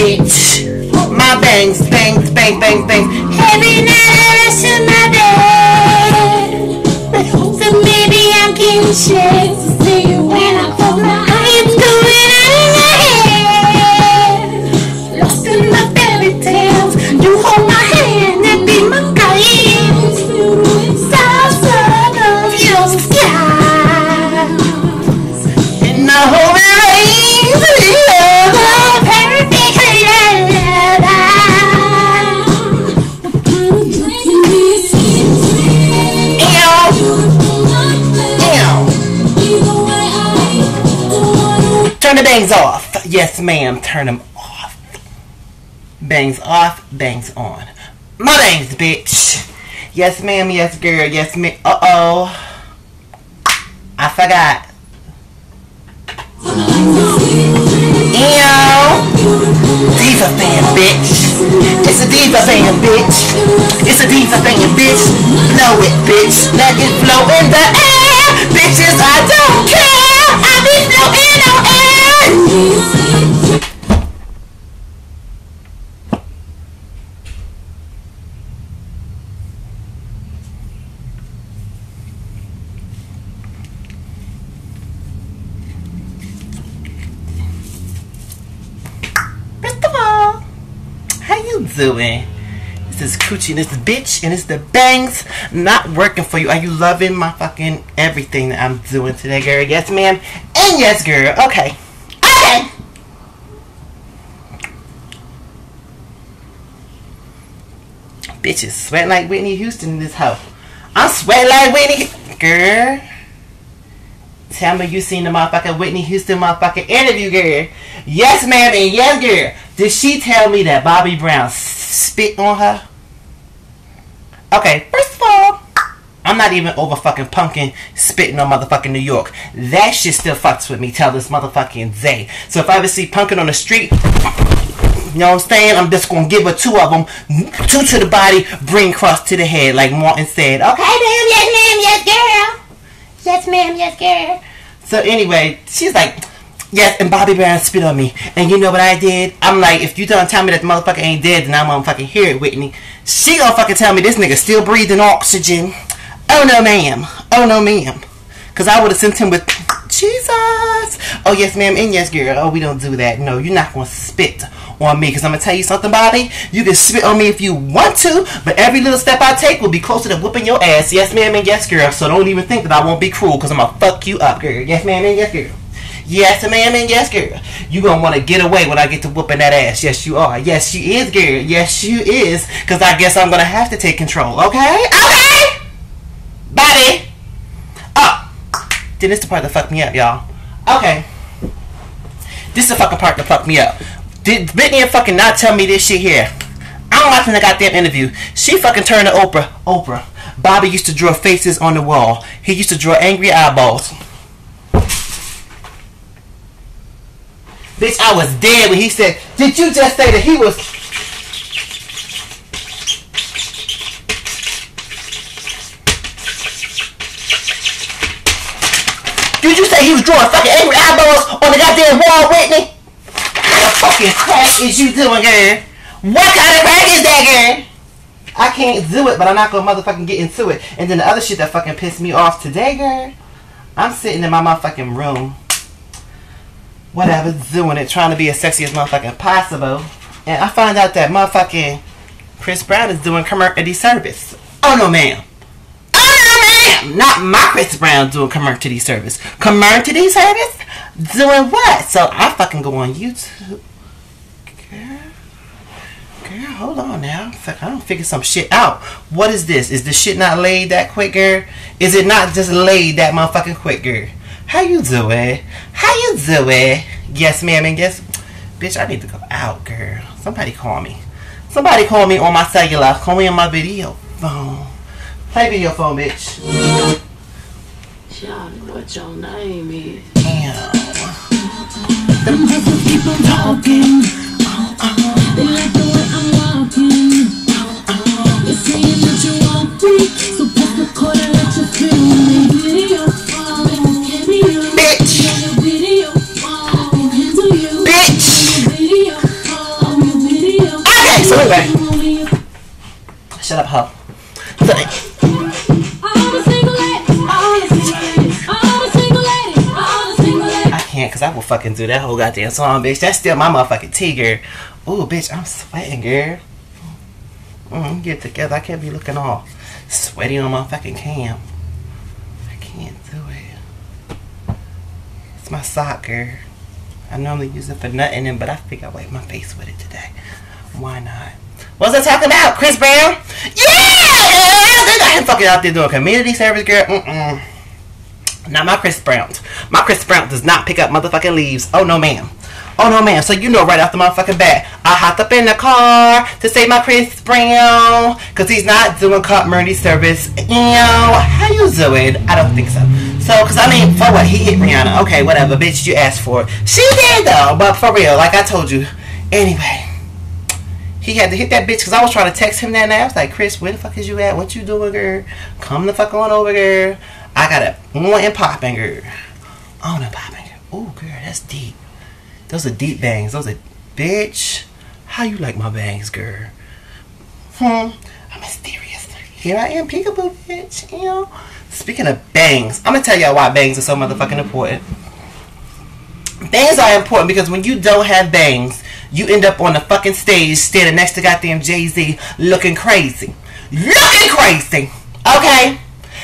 bitch. My bangs, bangs, bang, bang, bang. Every night I rest in my bed. So maybe I can chance to see you when I. Going my head. Lost in my fairy tales. You hold my hand and be my guide. Your. And I Turn the bangs off. Yes, ma'am. Turn them off. Bangs off, bangs on. My bangs, bitch. Yes, ma'am. Yes, girl. Yes, ma'am. Uh oh. I forgot. Ew. Diva fan, bitch. It's a diva fan, bitch. It's a diva fan, bitch. Blow it, bitch. Let it flow in the air. Bitches, I don't care. Doing? This is Coochie this bitch and it's the bangs not working for you. Are you loving my fucking everything that I'm doing today, girl? Yes, ma'am. And yes, girl. Okay. Bitches sweat like Whitney Houston in this house. I sweat like Whitney. Girl. Tell me you seen the motherfucking Whitney Houston motherfucking interview, girl. Yes, ma'am, and yes, girl. Did she tell me that Bobby Brown spit on her? Okay, first of all, I'm not even over fucking pumpkin spitting on motherfucking New York. That shit still fucks with me till this motherfucking day. So if I ever see pumpkin on the street, you know what I'm saying? I'm just gonna give her two of them, two to the body, bring cross to the head, like Martin said. Okay, ma'am, yes, ma'am, yes, girl. Yes, ma'am, yes, girl. So anyway, she's like, yes, and Bobby Brown spit on me. And you know what I did? I'm like, if you don't tell me that the motherfucker ain't dead, then I'm gonna fucking hear it, Whitney. She gonna fucking tell me this nigga still breathing oxygen. Oh no, ma'am. Oh no, ma'am. Cause I would have sent him with Jesus. Oh yes, ma'am, and yes, girl. Oh, we don't do that. No, you're not gonna spit on me. Cause I'm gonna tell you something, Bobby. You can spit on me if you want to, but every little step I take will be closer to whooping your ass. Yes, ma'am, and yes, girl. So don't even think that I won't be cruel, cause I'm gonna fuck you up, girl. Yes, ma'am, and yes, girl. Yes, ma'am, and yes, girl. You gonna wanna get away when I get to whooping that ass. Yes, you are. Yes, she is, girl. Yes, she is. Cause I guess I'm gonna have to take control. Okay? Okay. Bobby. Oh. Then the part that fucked me up, y'all. Okay. This is the fucking part that fucked me up. Did Whitney fucking not tell me this shit here? I'm watching the goddamn interview. She fucking turned to Oprah. Oprah. Bobby used to draw faces on the wall. He used to draw angry eyeballs. Bitch, I was dead when he said, Did you just say that he was. Did you say he was drawing fucking angry eyeballs on the goddamn wall, Whitney? Fucking crack is you doing, girl? What kind of crack is that, girl? I can't do it, but I'm not gonna motherfucking get into it. And then the other shit that fucking pissed me off today, girl. I'm sitting in my motherfucking room, whatever, doing it, trying to be as sexy as motherfucking possible. And I find out that motherfucking Chris Brown is doing community service. Oh no, ma'am. Oh no, ma'am. Not my Chris Brown doing community service. Community service? Doing what? So I fucking go on YouTube. Girl. Girl, hold on now. Fuck, I don't figure some shit out. What is this? Is the shit not laid that quick, girl? Is it not just laid that motherfucking quick, girl? How you doing? How you doing? Yes, ma'am, and yes, bitch, I need to go out, girl. Somebody call me. Somebody call me on my cellular. Call me on my video phone. Play video phone, bitch. Y'all know what your name is. Damn. Them hustlers keep on talking. Uh-uh. They like because I will fucking do that whole goddamn song, bitch. That's still my motherfucking girl. Ooh, bitch, I'm sweating, girl. Mm, get together. I can't be looking all sweaty on my fucking cam. I can't do it. It's my sock, girl. I normally use it for nothing, and but I think I wipe my face with it today. Why not? What's I talking about? Chris Brown? Yeah! I fucking out there doing community service, girl. Mm-mm. Not my Chris Brown. My Chris Brown does not pick up motherfucking leaves. Oh no, ma'am. Oh no, ma'am. So you know right off the motherfucking bat, I hopped up in the car to save my Chris Brown because he's not doing community service. You know how you do it? I don't think so. So, because I mean, for what he hit Rihanna? Okay, whatever, bitch. You asked for it. She did though, but for real, like I told you. Anyway. He had to hit that bitch because I was trying to text him that night. I was like, Chris, where the fuck is you at? What you doing, girl? Come the fuck on over, girl. I got a on and popping, girl. On and popping. Ooh, girl, that's deep. Those are deep bangs. Those are, bitch. How you like my bangs, girl? Hmm. I'm mysterious. Here I am, peekaboo, bitch. You know. Speaking of bangs, I'm gonna tell y'all why bangs are so motherfucking important. Bangs are important because when you don't have bangs, you end up on the fucking stage standing next to goddamn Jay Z looking crazy. Looking crazy! Okay?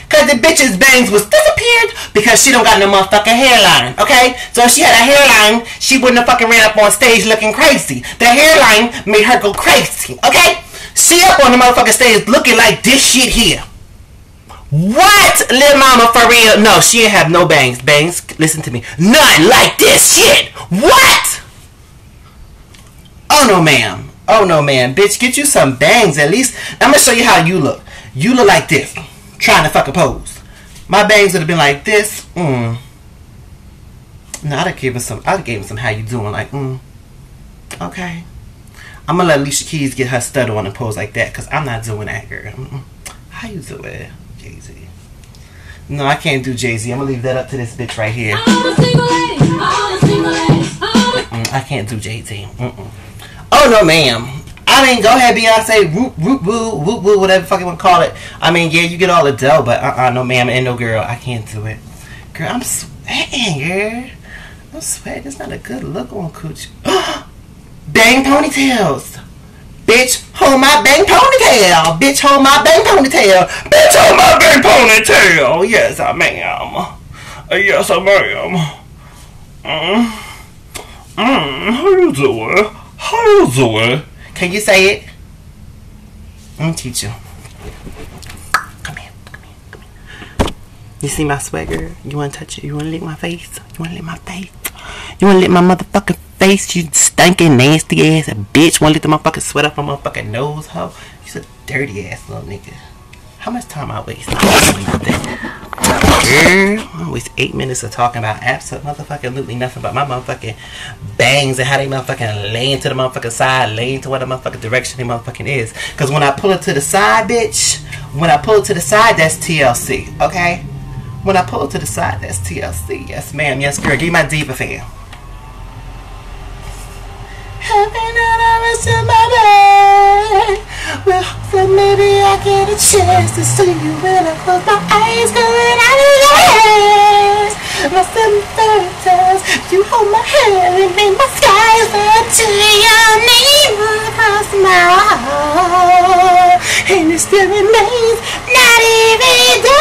Cause the bitch's bangs was disappeared because she don't got no motherfucking hairline, okay? So if she had a hairline, she wouldn't have fucking ran up on stage looking crazy. The hairline made her go crazy, okay? She up on the motherfucking stage looking like this shit here. What, little mama, for real? No, she ain't have no bangs. Bangs, listen to me. None like this shit. What? Oh no, ma'am. Oh no, ma'am. Bitch, get you some bangs at least. I'm gonna show you how you look. You look like this, trying to fuck a pose. My bangs would have been like this. Mm. No, I'd have given some. I'd have given some. How you doing? Like, mm. Okay. I'm gonna let Alicia Keys get her stud on and pose like that, cause I'm not doing that, girl. Mm-mm. How you doing, Jay Z? No, I can't do Jay Z. I'm gonna leave that up to this bitch right here. All the single ladies, all the single ladies, all the Mm, I can't do Jay Z. Mm-mm. Oh no, ma'am. I mean, go ahead, Beyonce. Whoop whoop woo whoop woo, whatever the fuck you want to call it. I mean, yeah, you get all the dough, but uh uh no, ma'am, and no girl, I can't do it. Girl, I'm sweating, girl. I'm sweating. It's not a good look on cooch. bang ponytails. Bitch, hold my bang ponytail. Bitch, hold my bang ponytail. Bitch, hold my bang ponytail. Yes, I am. Uh, Yes, I am. Mm. Mm, how you doing? Can you say it? Let me teach you. Come here, come here, come here. You see my swagger? You wanna touch it? You wanna lick my face? You wanna lick my face? You wanna lick my motherfucking face? You stinking nasty ass bitch. Wanna lick the motherfucking sweat off my motherfucking nose, hoe? You a dirty ass little nigga. How much time I waste? Girl, mm-hmm. I waste eight minutes of talking about absolutely motherfucking literally nothing but my motherfucking bangs and how they motherfucking laying to the motherfucking side, laying to what the motherfucking direction they motherfucking is. Cause when I pull it to the side, bitch, when I pull it to the side, that's TLC, okay? When I pull it to the side, that's TLC. Yes, ma'am. Yes, girl. Give me my diva fan. To my bed. Well, hopefully maybe I get a chance to see you when I close my eyes. Going out of your eyes. My times you hold my hand and make my skies to your name across my heart. And it still remains not even death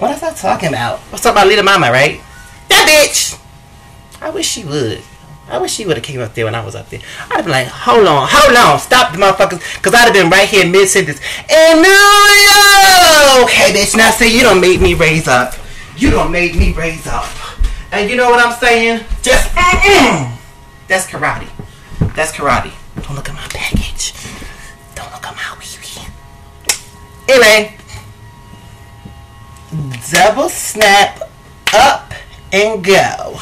What is I talking about? What's up about Little Mama, right? That bitch! I wish she would. I wish she would have came up there when I was up there. I'd have been like, hold on, hold on, stop the motherfuckers, because I'd have been right here mid sentence. And no, okay, bitch. Now see, you don't make me raise up. You don't make me raise up. And you know what I'm saying? Just mm-mm. That's karate. That's karate. Don't look at my package. Don't look at my wee wee. Anyway, double snap up and go.